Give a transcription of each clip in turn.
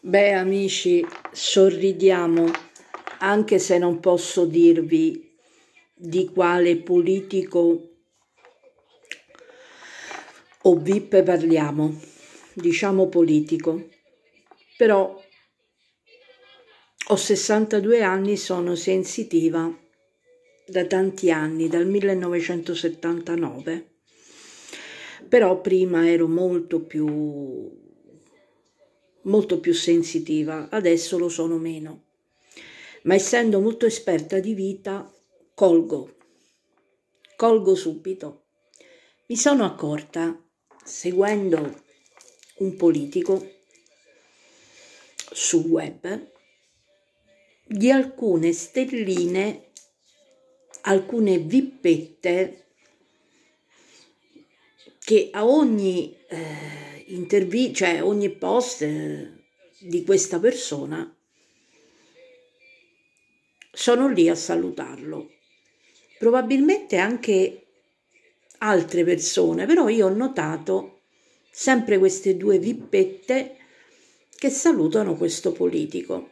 Beh, amici, sorridiamo, anche se non posso dirvi di quale politico o VIP parliamo, diciamo politico, però ho 62 anni, sono sensitiva da tanti anni, dal 1979, però prima ero molto più molto più sensitiva, adesso lo sono meno. Ma essendo molto esperta di vita, colgo, colgo subito. Mi sono accorta, seguendo un politico sul web, di alcune stelline, alcune vippette che a ogni eh, intervista, cioè ogni post eh, di questa persona, sono lì a salutarlo. Probabilmente anche altre persone, però io ho notato sempre queste due vippette che salutano questo politico.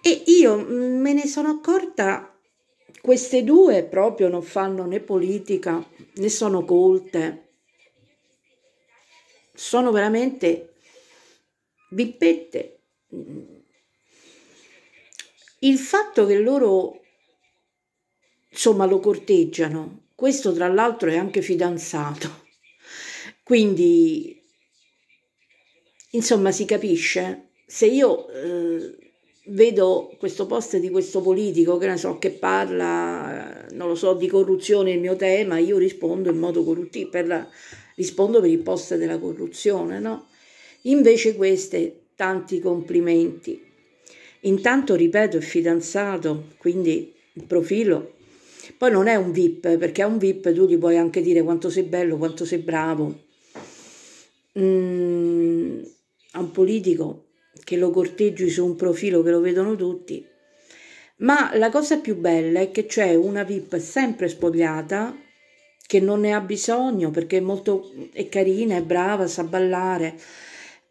E io me ne sono accorta queste due proprio non fanno né politica né sono colte, sono veramente bippette. Il fatto che loro insomma lo corteggiano, questo tra l'altro è anche fidanzato, quindi insomma si capisce. Se io eh, vedo questo post di questo politico che ne so che parla non lo so di corruzione il mio tema io rispondo in modo corruttivo per la, rispondo per il post della corruzione no? Invece queste tanti complimenti. Intanto ripeto è fidanzato quindi il profilo poi non è un VIP perché a un VIP tu gli puoi anche dire quanto sei bello quanto sei bravo. Mm, a un politico che lo corteggi su un profilo che lo vedono tutti, ma la cosa più bella è che c'è una VIP sempre spogliata che non ne ha bisogno perché è molto è carina, è brava, sa ballare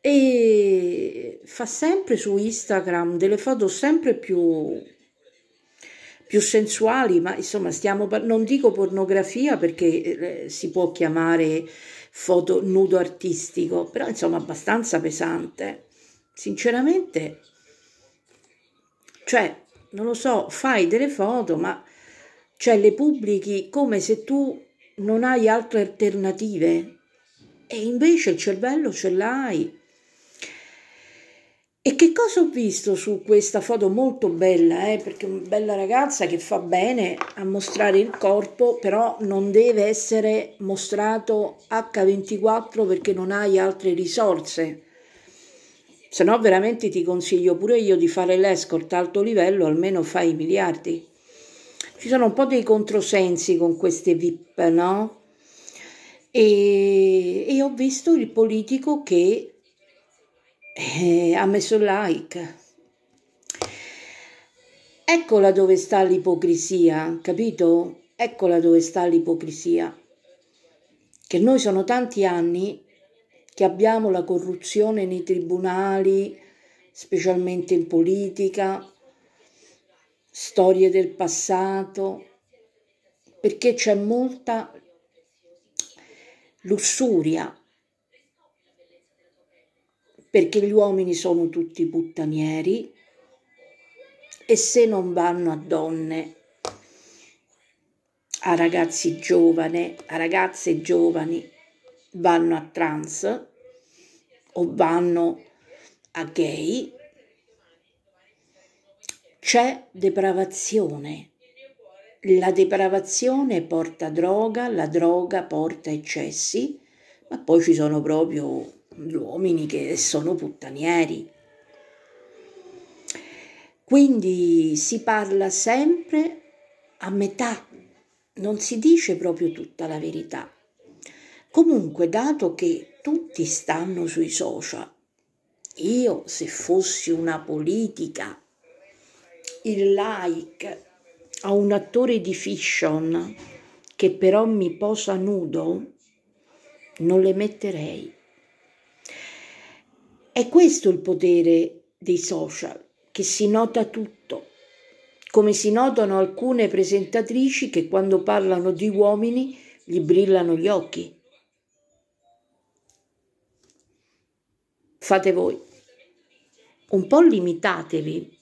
e fa sempre su Instagram delle foto sempre più più sensuali, ma insomma stiamo non dico pornografia perché eh, si può chiamare foto nudo artistico, però insomma abbastanza pesante sinceramente, cioè, non lo so, fai delle foto, ma cioè le pubblichi come se tu non hai altre alternative e invece il cervello ce l'hai. E che cosa ho visto su questa foto molto bella, eh? perché una bella ragazza che fa bene a mostrare il corpo, però non deve essere mostrato H24 perché non hai altre risorse se no veramente ti consiglio pure io di fare l'escort alto livello, almeno fai i miliardi. Ci sono un po' dei controsensi con queste VIP, no? E, e ho visto il politico che eh, ha messo like. Eccola dove sta l'ipocrisia, capito? Eccola dove sta l'ipocrisia. Che noi sono tanti anni che abbiamo la corruzione nei tribunali, specialmente in politica, storie del passato, perché c'è molta lussuria, perché gli uomini sono tutti puttanieri e se non vanno a donne, a ragazzi giovani, a ragazze giovani, vanno a trans o vanno a gay, c'è depravazione. La depravazione porta droga, la droga porta eccessi, ma poi ci sono proprio gli uomini che sono puttanieri. Quindi si parla sempre a metà, non si dice proprio tutta la verità. Comunque, dato che tutti stanno sui social, io se fossi una politica, il like a un attore di fiction che però mi posa nudo, non le metterei. È questo il potere dei social, che si nota tutto, come si notano alcune presentatrici che quando parlano di uomini gli brillano gli occhi. Fate voi. Un po' limitatevi